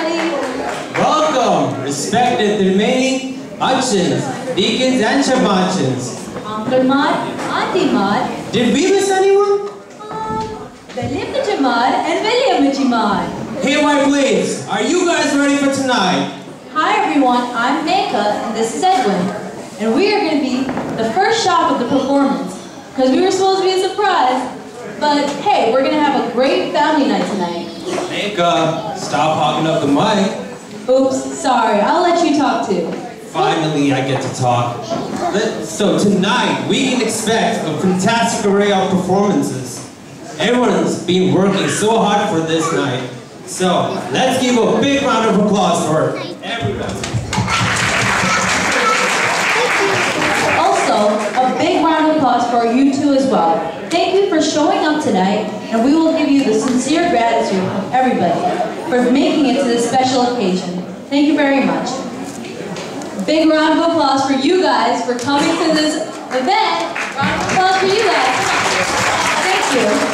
Welcome, respected remaining Achins, Deacons, and Chamachins. Uncle Mad, Auntie Mad, Did we miss anyone? um, William and William the Jamad. Hey, White Plains, are you guys ready for tonight? Hi everyone, I'm Meka and this is Edwin. And we are going to be the first shock of the performance. Because we were supposed to be a surprise. But hey, we're going to have a great family night tonight. Uh, Mika, stop hogging up the mic. Oops, sorry, I'll let you talk too. Finally, I get to talk. So tonight, we can expect a fantastic array of performances. Everyone's been working so hard for this night. So, let's give a big round of applause for everyone. Also, a big round of applause for you two as well. Thank you for showing up tonight, and we will give you the sincere gratitude everybody, for making it to this special occasion. Thank you very much. Big round of applause for you guys for coming to this event. Round of applause for you guys. Thank you.